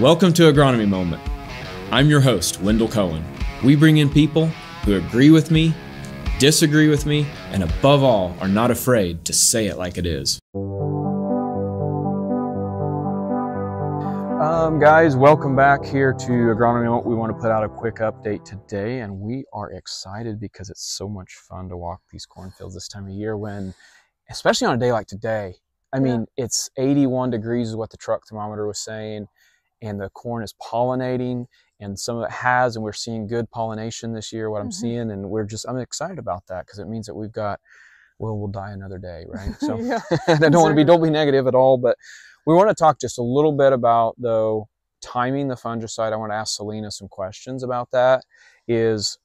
Welcome to Agronomy Moment. I'm your host, Wendell Cohen. We bring in people who agree with me, disagree with me, and above all, are not afraid to say it like it is. Um, guys, welcome back here to Agronomy Moment. We want to put out a quick update today, and we are excited because it's so much fun to walk these cornfields this time of year when, especially on a day like today, I mean, it's 81 degrees is what the truck thermometer was saying and the corn is pollinating and some of it has and we're seeing good pollination this year what i'm Mhm. seeing and we're just i'm excited about that because it means that we've got well we'll die another day right so yeah. i don't want to be don't be negative at all but we want to talk just a little bit about though timing the fungicide i want to ask selena some questions about that is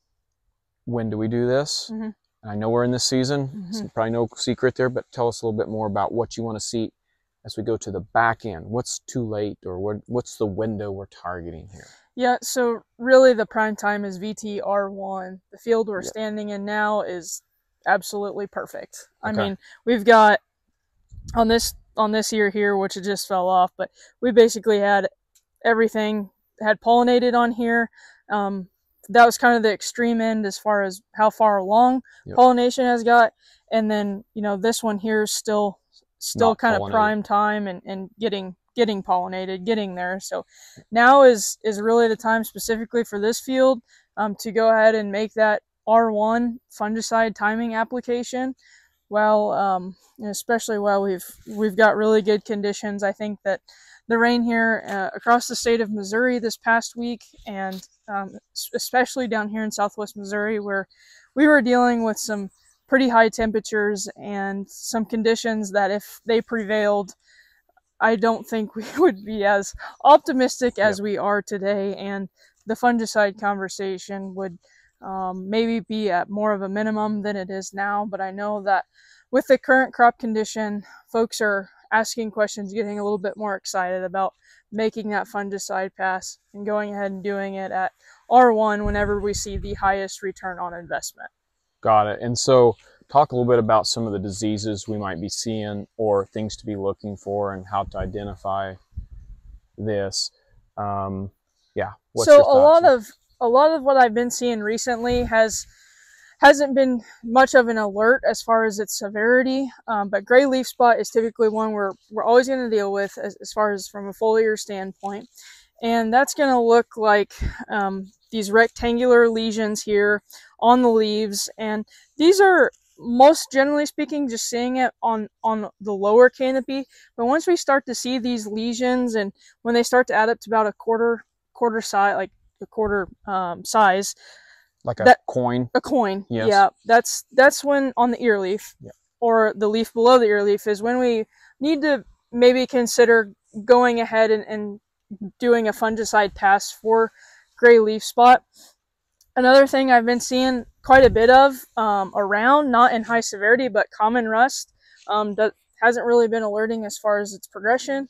when do we do this Mhm. i know we're in this season it's Mhm. probably no secret there but tell us a little bit more about what you want to see as we go to the back end what's too late or what, what's the window we're targeting here Yeah, so really the prime time is VTR1. The field we're standing in now is absolutely perfect. I mean, we've got on this on this year here, which it just fell off, but we basically had everything had pollinated on here. Um, that was kind of the extreme end as far as how far along Yep. pollination has got, and then you know this one here is still still kind of prime time and, and getting getting pollinated, getting there. So now is is really the time specifically for this field um, to go ahead and make that R1 fungicide timing application. Well, um, especially while we've we've got really good conditions. I think that the rain here uh, across the state of Missouri this past week, and um, especially down here in Southwest Missouri, where we were dealing with some pretty high temperatures and some conditions that if they prevailed, I don't think we would be as optimistic as we are today. And the fungicide conversation would um, maybe be at more of a minimum than it is now. But I know that with the current crop condition, folks are asking questions, getting a little bit more excited about making that fungicide pass and going ahead and doing it at R1 whenever we see the highest return on investment. Got it. And so, talk a little bit about some of the diseases we might be seeing or things to be looking for and how to identify this. Um, yeah. What's so a lot of a lot of what I've been seeing recently has hasn't been much of an alert as far as its severity. Um, but gray leaf spot is typically one we're we're always going to deal with as, as far as from a foliar standpoint, and that's going to look like um, these rectangular lesions here on the leaves, and these are most generally speaking just seeing it on on the lower canopy but once we start to see these lesions and when they start to add up to about a quarter quarter size like a quarter um, size like a that- coin. a coin Yes. yeah that's that's when on the ear leaf Yeah. or the leaf below the ear leaf is when we need to maybe consider going ahead and, and doing a fungicide pass for gray leaf spot. Another thing i've been seeing quite a bit of um, around not in high severity but common rust um, that hasn't really been alerting as far as its progression.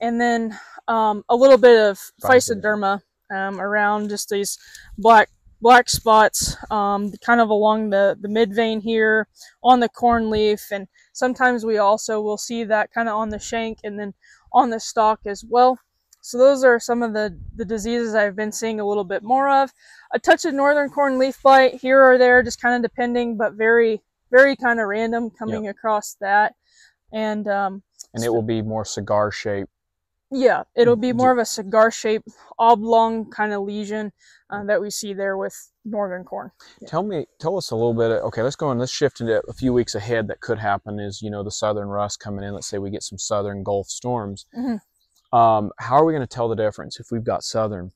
And then um, a little bit of Physoderma. um, around just these black black spots um, kind of along the, the mid vein here on the corn leaf. And sometimes we also will see that kind of on the shank and then on the stalk as well so those are some of the, the diseases I've been seeing a little bit more of. A touch of northern corn leaf blight here or there, just kind of depending, but very, very kind of random coming across that. And um, And it will be more cigar shaped. yeah, it'll be more of a cigar shaped oblong kind of lesion uh, that we see there with northern corn. Tell me, tell us a little bit. Okay, let's go and let's shift into a few weeks ahead. That could happen is you know the southern rust coming in. Let's say we get some southern Gulf storms. Mhm. Um, how are we going to tell the difference if we've got southern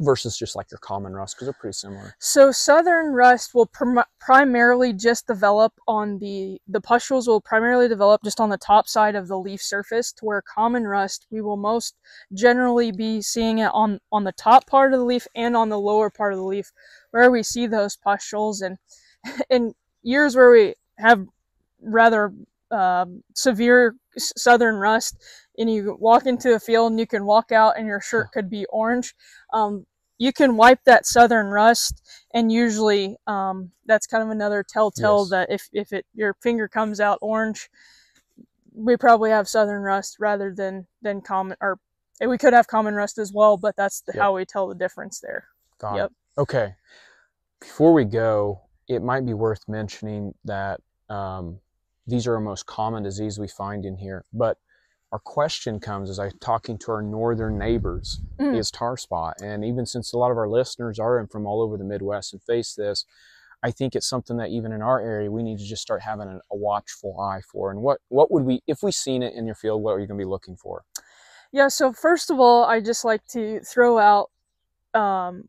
versus just like your common rust because they're pretty similar? So southern rust will prim- primarily just develop on the the pustules will primarily develop just on the top side of the leaf surface to where common rust we will most generally be seeing it on on the top part of the leaf and on the lower part of the leaf where we see those pustules and in years where we have rather um severe southern rust and you walk into a field and you can walk out and your shirt could be orange um, you can wipe that southern rust and usually um, that's kind of another telltale Yes. that if, if it your finger comes out orange we probably have southern rust rather than than common or we could have common rust as well, but that's the, Yep. how we tell the difference there. Got Yep. it. Okay. Before we go, it might be worth mentioning that um, these are our most common disease we find in here. But our question comes as I'm talking to our northern neighbors Mm. is tar spot. And even since a lot of our listeners are from all over the Midwest and face this, I think it's something that even in our area we need to just start having a, a watchful eye for. And what what would we if we seen it in your field? What are you going to be looking for? Yeah, so first of all, I just like to throw out um,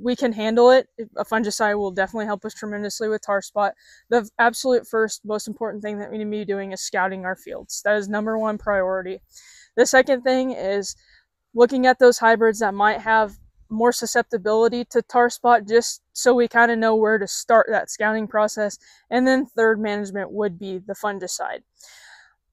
we can handle it. A fungicide will definitely help us tremendously with tar spot. The absolute first, most important thing that we need to be doing is scouting our fields. That is number one priority. The second thing is looking at those hybrids that might have more susceptibility to tar spot just so we kind of know where to start that scouting process. And then third management would be the fungicide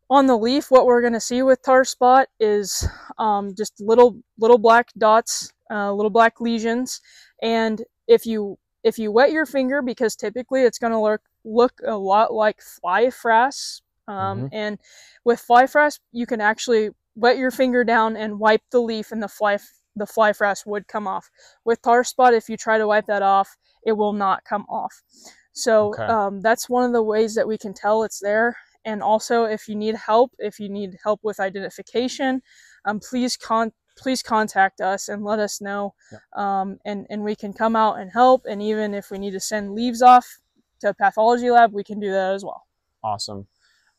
on the leaf, what we're going to see with tar spot is um, just little little black dots, uh, little black lesions, and if you if you wet your finger, because typically it's going to look look a lot like fly frass, um, Mhm. and with fly frass you can actually wet your finger down and wipe the leaf, and the fly the fly frass would come off. With tar spot, if you try to wipe that off, it will not come off. So Okay. um, that's one of the ways that we can tell it's there. And also, if you need help, if you need help with identification, um, please con please contact us and let us know, Yep. um, and and we can come out and help. And even if we need to send leaves off to a pathology lab, we can do that as well. Awesome.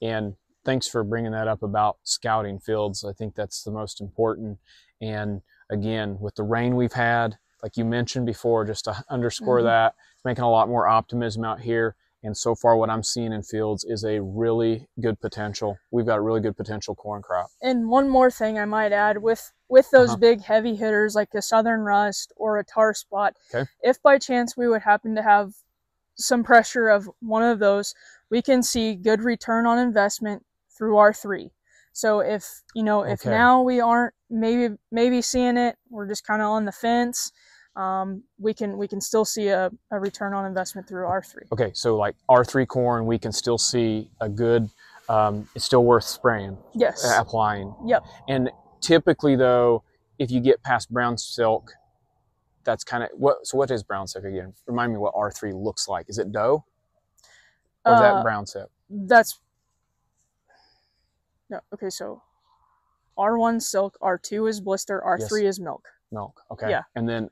And thanks for bringing that up about scouting fields. I think that's the most important. And again, with the rain we've had, like you mentioned before, just to underscore Mhm. that, it's making a lot more optimism out here. And so far, what I'm seeing in fields is a really good potential. We've got a really good potential corn crop. And one more thing I might add with with those Uh-huh. big heavy hitters like a southern rust or a tar spot, Okay. if by chance we would happen to have some pressure of one of those, we can see good return on investment through R three. So if you know if Okay. now we aren't maybe maybe seeing it, we're just kind of on the fence. Um, we can we can still see a, a return on investment through R three. Okay, so like R3 corn, we can still see a good, um, it's still worth spraying, Yes. uh, applying. Yep. And typically, though, if you get past brown silk, that's kind of what. So, what is brown silk again? Remind me what R three looks like. Is it dough, or is Uh, that brown silk? That's no okay. So R one silk, R two is blister, R three is milk. Milk. Okay. yeah. And then,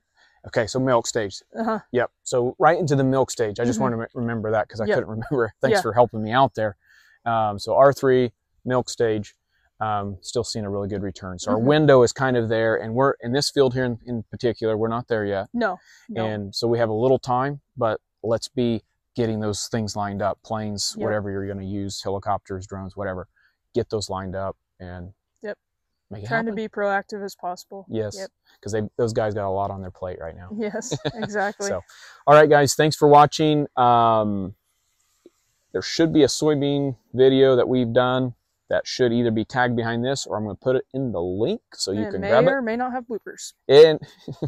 okay, so milk stage. Uh huh. Yep. So right into the milk stage. I just Mhm. want to remember that because I Yep. couldn't remember. Thanks Yeah. for helping me out there. Um, so R three milk stage. Um, still seeing a really good return. So our Mhm. window is kind of there, and we're in this field here in, in particular. We're not there yet. No. No. and so we have a little time but let's be getting those things lined up planes Yep. whatever you're going to use helicopters drones whatever get those lined up and. Make Trying to be proactive as possible. yes because they those guys got a lot on their plate right now Yes. Exactly. so all right guys thanks for watching um, there should be a soybean video that we've done that should either be tagged behind this or i'm going to put it in the link so you it can grab it. may or may not have bloopers. and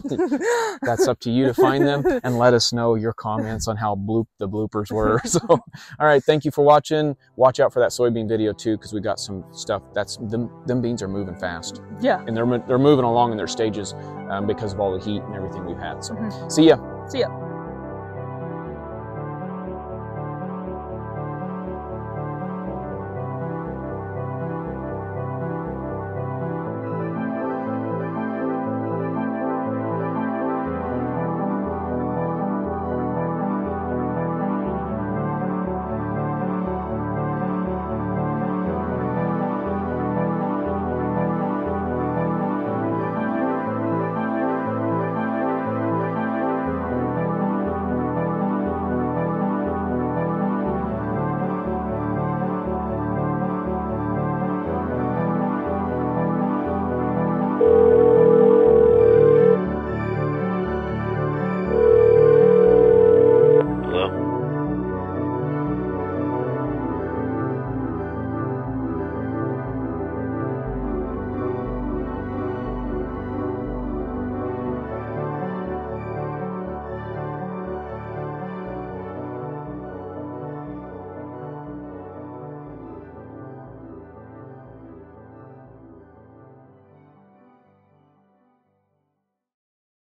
that's up to you to find them and let us know your comments on how bloop the bloopers were. So, all right, thank you for watching. Watch out for that soybean video too, because we got some stuff. That's them. Them beans are moving fast, yeah. and they're they're moving along in their stages um, because of all the heat and everything we've had. So, Mhm. see ya. See ya.